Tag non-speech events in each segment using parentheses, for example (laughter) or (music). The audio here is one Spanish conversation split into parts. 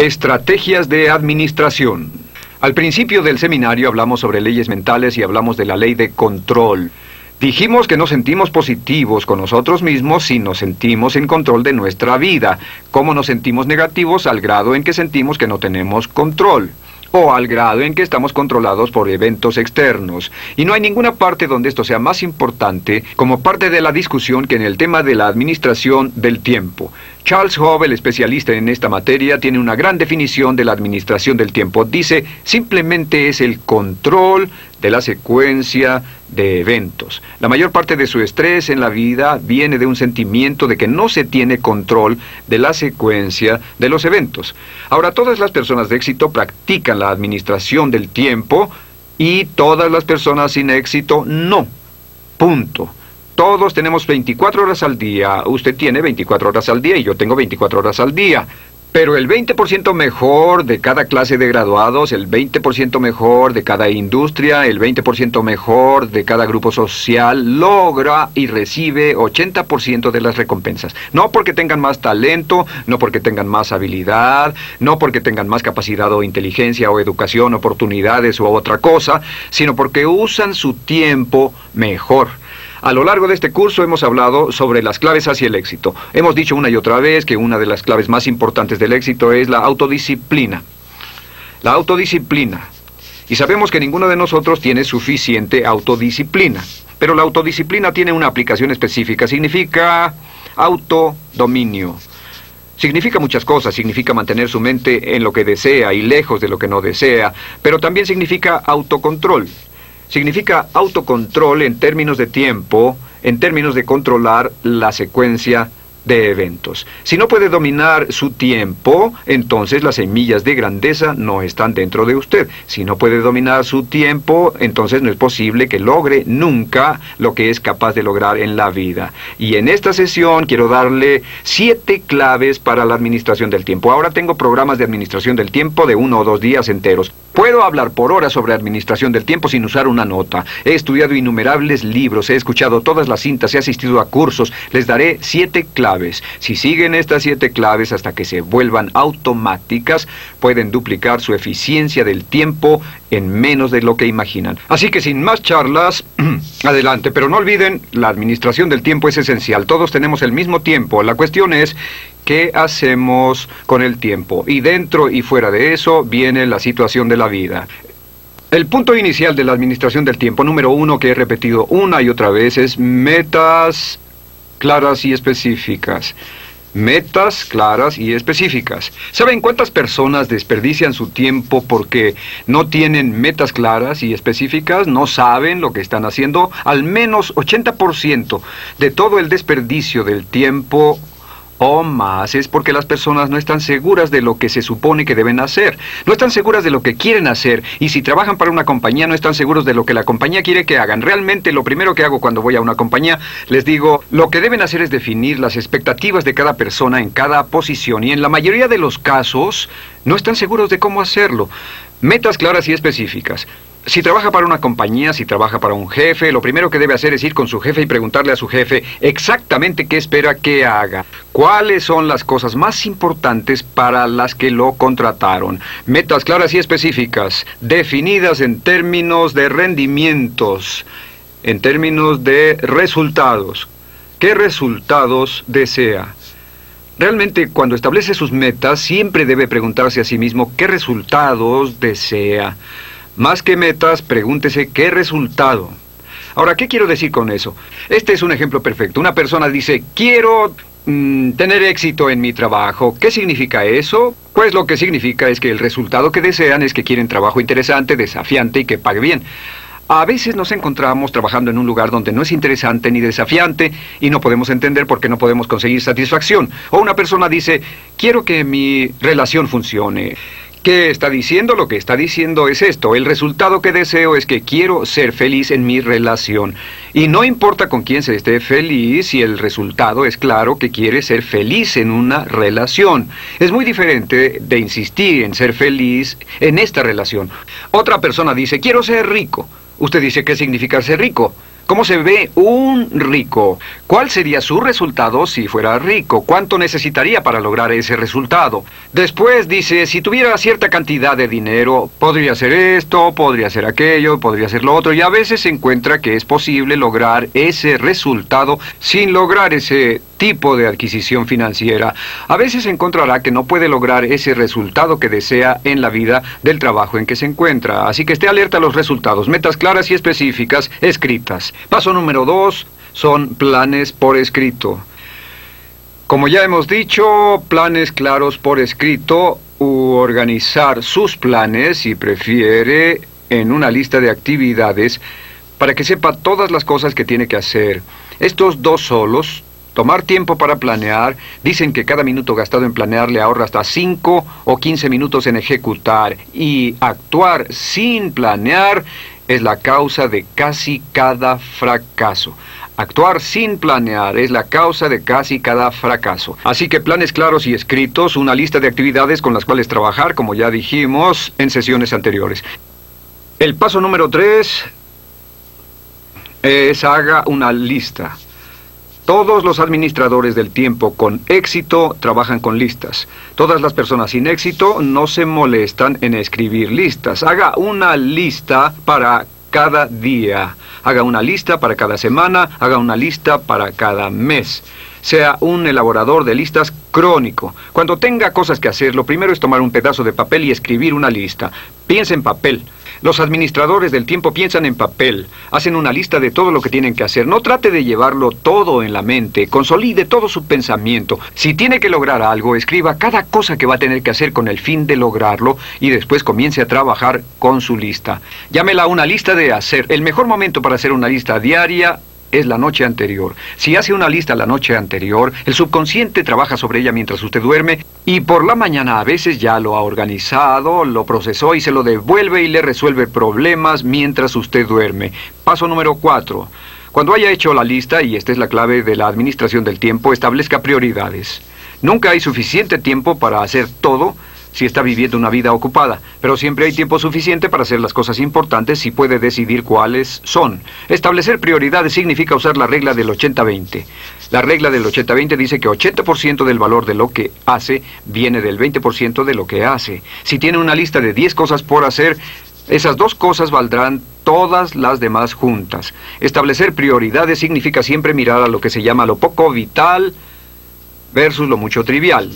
Estrategias de administración. Al principio del seminario hablamos sobre leyes mentales y hablamos de la ley de control. Dijimos que nos sentimos positivos con nosotros mismos si nos sentimos en control de nuestra vida, cómo nos sentimos negativos al grado en que sentimos que no tenemos control o al grado en que estamos controlados por eventos externos. Y no hay ninguna parte donde esto sea más importante como parte de la discusión que en el tema de la administración del tiempo. Charles Hove, el especialista en esta materia, tiene una gran definición de la administración del tiempo. Dice, simplemente es el control de la secuencia de eventos. La mayor parte de su estrés en la vida viene de un sentimiento de que no se tiene control de la secuencia de los eventos. Ahora, todas las personas de éxito practican la administración del tiempo y todas las personas sin éxito no. Punto. Todos tenemos 24 horas al día. Usted tiene 24 horas al día y yo tengo 24 horas al día. Pero el 20% mejor de cada clase de graduados, el 20% mejor de cada industria, el 20% mejor de cada grupo social logra y recibe 80% de las recompensas. No porque tengan más talento, no porque tengan más habilidad, no porque tengan más capacidad o inteligencia o educación, oportunidades u otra cosa, sino porque usan su tiempo mejor. A lo largo de este curso hemos hablado sobre las claves hacia el éxito. Hemos dicho una y otra vez que una de las claves más importantes del éxito es la autodisciplina. La autodisciplina. Y sabemos que ninguno de nosotros tiene suficiente autodisciplina. Pero la autodisciplina tiene una aplicación específica. Significa autodominio. Significa muchas cosas, significa mantener su mente en lo que desea y lejos de lo que no desea, pero también significa autocontrol significa autocontrol en términos de tiempo, en términos de controlar la secuencia de eventos. Si no puede dominar su tiempo, entonces las semillas de grandeza no están dentro de usted. Si no puede dominar su tiempo, entonces no es posible que logre nunca lo que es capaz de lograr en la vida. Y en esta sesión quiero darle siete claves para la administración del tiempo. Ahora tengo programas de administración del tiempo de uno o dos días enteros. Puedo hablar por horas sobre administración del tiempo sin usar una nota. He estudiado innumerables libros, he escuchado todas las cintas, he asistido a cursos. Les daré siete claves. Si siguen estas siete claves hasta que se vuelvan automáticas, pueden duplicar su eficiencia del tiempo en menos de lo que imaginan. Así que sin más charlas, (clears throat) adelante. Pero no olviden, la administración del tiempo es esencial. Todos tenemos el mismo tiempo. La cuestión es ¿Qué hacemos con el tiempo? Y dentro y fuera de eso viene la situación de la vida. El punto inicial de la administración del tiempo, número uno, que he repetido una y otra vez, es metas claras y específicas. Metas claras y específicas. ¿Saben cuántas personas desperdician su tiempo porque no tienen metas claras y específicas? No saben lo que están haciendo. Al menos 80% de todo el desperdicio del tiempo o más es porque las personas no están seguras de lo que se supone que deben hacer. No están seguras de lo que quieren hacer. Y si trabajan para una compañía, no están seguros de lo que la compañía quiere que hagan. Realmente lo primero que hago cuando voy a una compañía, les digo, lo que deben hacer es definir las expectativas de cada persona en cada posición. Y en la mayoría de los casos, no están seguros de cómo hacerlo. Metas claras y específicas. Si trabaja para una compañía, si trabaja para un jefe, lo primero que debe hacer es ir con su jefe y preguntarle a su jefe exactamente qué espera que haga. ¿Cuáles son las cosas más importantes para las que lo contrataron? Metas claras y específicas, definidas en términos de rendimientos, en términos de resultados. ¿Qué resultados desea? Realmente cuando establece sus metas siempre debe preguntarse a sí mismo qué resultados desea. Más que metas, pregúntese qué resultado. Ahora, ¿qué quiero decir con eso? Este es un ejemplo perfecto. Una persona dice, quiero mm, tener éxito en mi trabajo. ¿Qué significa eso? Pues lo que significa es que el resultado que desean es que quieren trabajo interesante, desafiante y que pague bien. A veces nos encontramos trabajando en un lugar donde no es interesante ni desafiante y no podemos entender por qué no podemos conseguir satisfacción. O una persona dice, quiero que mi relación funcione. ¿Qué está diciendo? Lo que está diciendo es esto. El resultado que deseo es que quiero ser feliz en mi relación. Y no importa con quién se esté feliz si el resultado es claro que quiere ser feliz en una relación. Es muy diferente de insistir en ser feliz en esta relación. Otra persona dice, quiero ser rico. Usted dice, ¿qué significa ser rico? ¿Cómo se ve un rico? ¿Cuál sería su resultado si fuera rico? ¿Cuánto necesitaría para lograr ese resultado? Después dice, si tuviera cierta cantidad de dinero, podría hacer esto, podría hacer aquello, podría hacer lo otro, y a veces se encuentra que es posible lograr ese resultado sin lograr ese tipo de adquisición financiera. A veces encontrará que no puede lograr ese resultado que desea en la vida del trabajo en que se encuentra. Así que esté alerta a los resultados, metas claras y específicas escritas. Paso número dos son planes por escrito. Como ya hemos dicho, planes claros por escrito u organizar sus planes, si prefiere, en una lista de actividades para que sepa todas las cosas que tiene que hacer. Estos dos solos Tomar tiempo para planear, dicen que cada minuto gastado en planear le ahorra hasta 5 o 15 minutos en ejecutar y actuar sin planear es la causa de casi cada fracaso. Actuar sin planear es la causa de casi cada fracaso. Así que planes claros y escritos, una lista de actividades con las cuales trabajar, como ya dijimos en sesiones anteriores. El paso número 3 es haga una lista. Todos los administradores del tiempo con éxito trabajan con listas. Todas las personas sin éxito no se molestan en escribir listas. Haga una lista para cada día. Haga una lista para cada semana. Haga una lista para cada mes. Sea un elaborador de listas crónico. Cuando tenga cosas que hacer, lo primero es tomar un pedazo de papel y escribir una lista. Piense en papel. Los administradores del tiempo piensan en papel, hacen una lista de todo lo que tienen que hacer. No trate de llevarlo todo en la mente, consolide todo su pensamiento. Si tiene que lograr algo, escriba cada cosa que va a tener que hacer con el fin de lograrlo y después comience a trabajar con su lista. Llámela una lista de hacer. El mejor momento para hacer una lista diaria es la noche anterior. Si hace una lista la noche anterior, el subconsciente trabaja sobre ella mientras usted duerme y por la mañana a veces ya lo ha organizado, lo procesó y se lo devuelve y le resuelve problemas mientras usted duerme. Paso número 4. Cuando haya hecho la lista, y esta es la clave de la administración del tiempo, establezca prioridades. Nunca hay suficiente tiempo para hacer todo, si está viviendo una vida ocupada, pero siempre hay tiempo suficiente para hacer las cosas importantes si puede decidir cuáles son. Establecer prioridades significa usar la regla del 80-20. La regla del 80-20 dice que 80% del valor de lo que hace viene del 20% de lo que hace. Si tiene una lista de 10 cosas por hacer, esas dos cosas valdrán todas las demás juntas. Establecer prioridades significa siempre mirar a lo que se llama lo poco vital versus lo mucho trivial.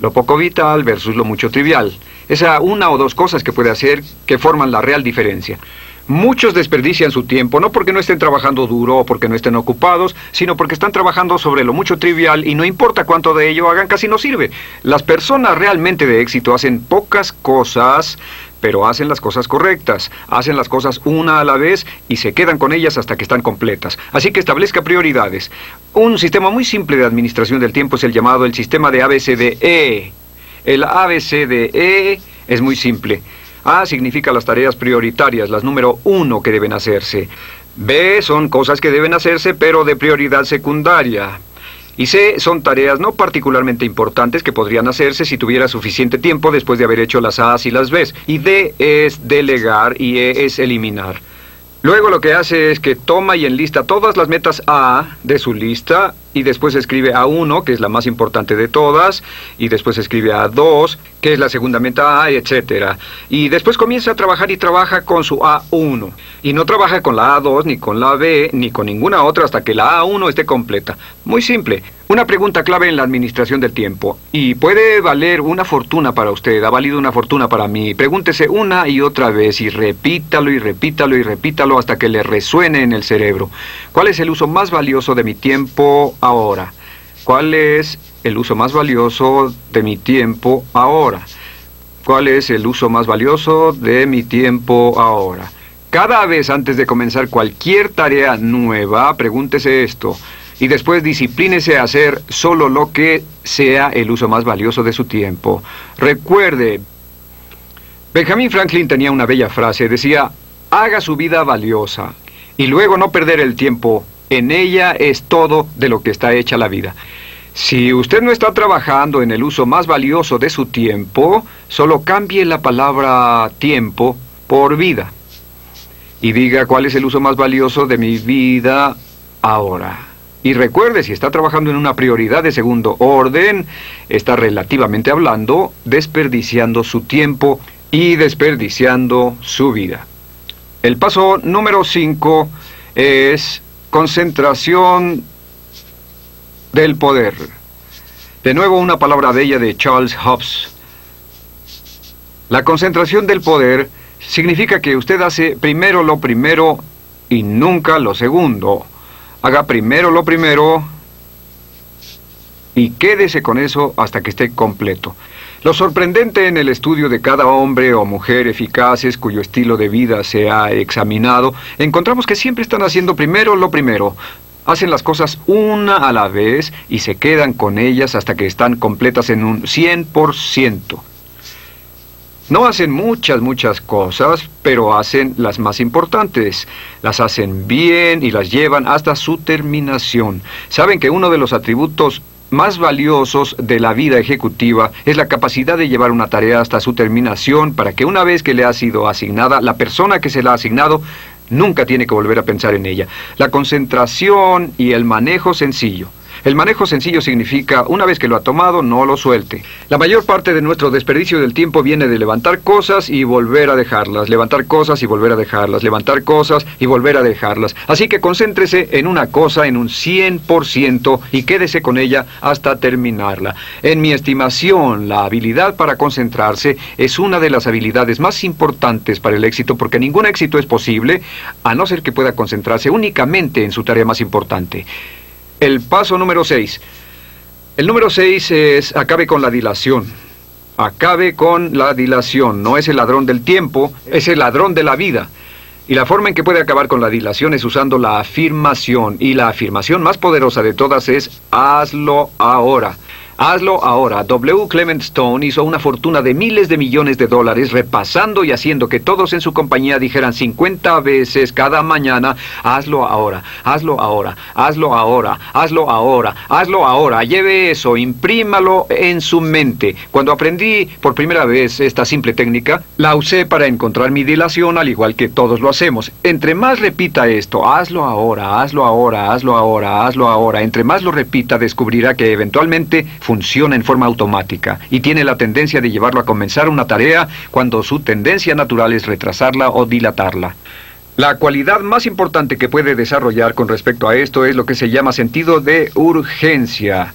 Lo poco vital versus lo mucho trivial. Esa una o dos cosas que puede hacer que forman la real diferencia. Muchos desperdician su tiempo no porque no estén trabajando duro o porque no estén ocupados, sino porque están trabajando sobre lo mucho trivial y no importa cuánto de ello hagan, casi no sirve. Las personas realmente de éxito hacen pocas cosas pero hacen las cosas correctas, hacen las cosas una a la vez y se quedan con ellas hasta que están completas. Así que establezca prioridades. Un sistema muy simple de administración del tiempo es el llamado el sistema de ABCDE. El ABCDE es muy simple. A significa las tareas prioritarias, las número uno que deben hacerse. B son cosas que deben hacerse pero de prioridad secundaria. Y C son tareas no particularmente importantes que podrían hacerse si tuviera suficiente tiempo después de haber hecho las A y las B. Y D es delegar y E es eliminar. Luego lo que hace es que toma y enlista todas las metas A de su lista y después escribe A1, que es la más importante de todas, y después escribe A2, que es la segunda meta A, etc. Y después comienza a trabajar y trabaja con su A1. Y no trabaja con la A2, ni con la B, ni con ninguna otra hasta que la A1 esté completa. Muy simple. Una pregunta clave en la administración del tiempo. Y puede valer una fortuna para usted, ha valido una fortuna para mí. Pregúntese una y otra vez y repítalo y repítalo y repítalo hasta que le resuene en el cerebro. ¿Cuál es el uso más valioso de mi tiempo ahora? ¿Cuál es el uso más valioso de mi tiempo ahora? ¿Cuál es el uso más valioso de mi tiempo ahora? Cada vez antes de comenzar cualquier tarea nueva, pregúntese esto y después disciplínese a hacer solo lo que sea el uso más valioso de su tiempo. Recuerde, Benjamin Franklin tenía una bella frase, decía, haga su vida valiosa y luego no perder el tiempo. En ella es todo de lo que está hecha la vida. Si usted no está trabajando en el uso más valioso de su tiempo, solo cambie la palabra tiempo por vida. y diga cuál es el uso más valioso de mi vida ahora. Y recuerde, si está trabajando en una prioridad de segundo orden, está relativamente hablando desperdiciando su tiempo y desperdiciando su vida. El paso número 5 es concentración del poder. De nuevo una palabra bella de Charles Hobbes. La concentración del poder significa que usted hace primero lo primero y nunca lo segundo. Haga primero lo primero y quédese con eso hasta que esté completo. Lo sorprendente en el estudio de cada hombre o mujer eficaces cuyo estilo de vida se ha examinado, encontramos que siempre están haciendo primero lo primero. Hacen las cosas una a la vez y se quedan con ellas hasta que están completas en un 100%. No hacen muchas, muchas cosas, pero hacen las más importantes. Las hacen bien y las llevan hasta su terminación. Saben que uno de los atributos más valiosos de la vida ejecutiva es la capacidad de llevar una tarea hasta su terminación para que una vez que le ha sido asignada, la persona que se la ha asignado nunca tiene que volver a pensar en ella. La concentración y el manejo sencillo. El manejo sencillo significa, una vez que lo ha tomado, no lo suelte. La mayor parte de nuestro desperdicio del tiempo viene de levantar cosas y volver a dejarlas, levantar cosas y volver a dejarlas, levantar cosas y volver a dejarlas. Así que concéntrese en una cosa en un 100% y quédese con ella hasta terminarla. En mi estimación, la habilidad para concentrarse es una de las habilidades más importantes para el éxito porque ningún éxito es posible a no ser que pueda concentrarse únicamente en su tarea más importante. El paso número 6. El número 6 es acabe con la dilación. Acabe con la dilación. No es el ladrón del tiempo, es el ladrón de la vida. Y la forma en que puede acabar con la dilación es usando la afirmación. Y la afirmación más poderosa de todas es hazlo ahora. Hazlo ahora. W. Clement Stone hizo una fortuna de miles de millones de dólares repasando y haciendo que todos en su compañía dijeran 50 veces cada mañana, hazlo ahora, hazlo ahora, hazlo ahora, hazlo ahora, hazlo ahora. Lleve eso, imprímalo en su mente. Cuando aprendí por primera vez esta simple técnica, la usé para encontrar mi dilación al igual que todos lo hacemos. Entre más repita esto, hazlo ahora, hazlo ahora, hazlo ahora, hazlo ahora, entre más lo repita descubrirá que eventualmente funciona en forma automática y tiene la tendencia de llevarlo a comenzar una tarea cuando su tendencia natural es retrasarla o dilatarla. La cualidad más importante que puede desarrollar con respecto a esto es lo que se llama sentido de urgencia.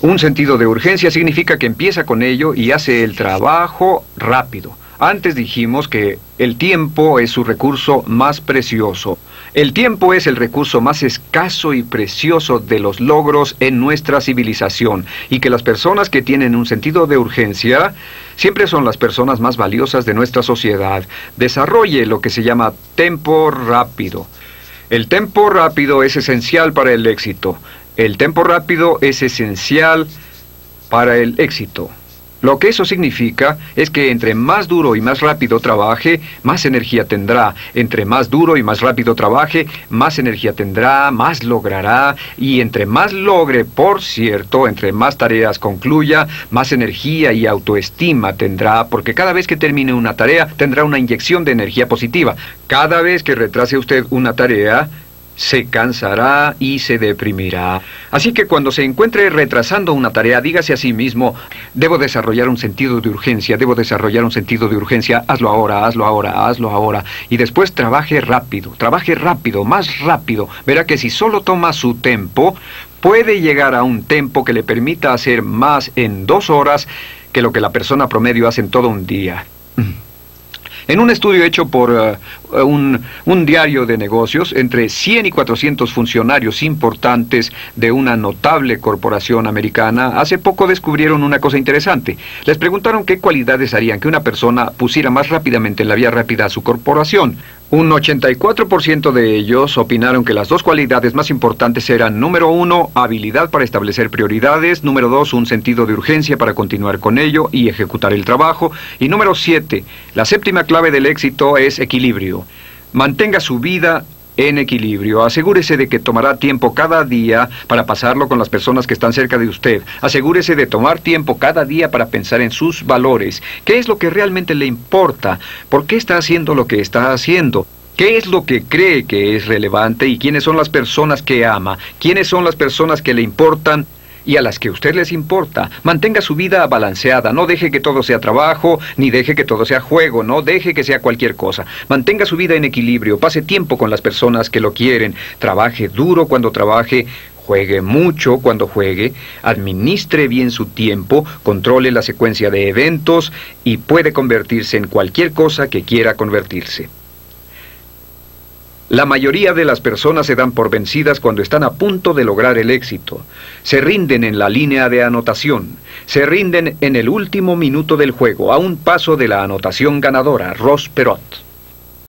Un sentido de urgencia significa que empieza con ello y hace el trabajo rápido. Antes dijimos que el tiempo es su recurso más precioso. El tiempo es el recurso más escaso y precioso de los logros en nuestra civilización y que las personas que tienen un sentido de urgencia siempre son las personas más valiosas de nuestra sociedad. Desarrolle lo que se llama tempo rápido. El tempo rápido es esencial para el éxito. El tempo rápido es esencial para el éxito. Lo que eso significa es que entre más duro y más rápido trabaje, más energía tendrá. Entre más duro y más rápido trabaje, más energía tendrá, más logrará. Y entre más logre, por cierto, entre más tareas concluya, más energía y autoestima tendrá, porque cada vez que termine una tarea tendrá una inyección de energía positiva. Cada vez que retrase usted una tarea, se cansará y se deprimirá. Así que cuando se encuentre retrasando una tarea, dígase a sí mismo, debo desarrollar un sentido de urgencia, debo desarrollar un sentido de urgencia, hazlo ahora, hazlo ahora, hazlo ahora. Y después trabaje rápido, trabaje rápido, más rápido. Verá que si solo toma su tiempo, puede llegar a un tiempo que le permita hacer más en dos horas que lo que la persona promedio hace en todo un día. En un estudio hecho por eh, un, un, diario de negocios, entre 100 y 400 funcionarios importantes de una notable corporación americana, hace poco descubrieron una cosa interesante. Les preguntaron qué cualidades harían que una persona pusiera más rápidamente en la vía rápida a su corporación. Un 84% de ellos opinaron que las dos cualidades más importantes eran, número uno, habilidad para establecer prioridades, número dos, un sentido de urgencia para continuar con ello y ejecutar el trabajo, y número siete, la séptima clave del éxito es equilibrio. Mantenga su vida en equilibrio. Asegúrese de que tomará tiempo cada día para pasarlo con las personas que están cerca de usted. Asegúrese de tomar tiempo cada día para pensar en sus valores. ¿Qué es lo que realmente le importa? ¿Por qué está haciendo lo que está haciendo? ¿Qué es lo que cree que es relevante y quiénes son las personas que ama? ¿Quiénes son las personas que le importan y a las que usted les importa. Mantenga su vida balanceada, no deje que todo sea trabajo, ni deje que todo sea juego, no deje que sea cualquier cosa. Mantenga su vida en equilibrio, pase tiempo con las personas que lo quieren, trabaje duro cuando trabaje, juegue mucho cuando juegue, administre bien su tiempo, controle la secuencia de eventos y puede convertirse en cualquier cosa que quiera convertirse. La mayoría de las personas se dan por vencidas cuando están a punto de lograr el éxito. Se rinden en la línea de anotación. Se rinden en el último minuto del juego, a un paso de la anotación ganadora, Ross Perot.